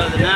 போடுறதுன்னா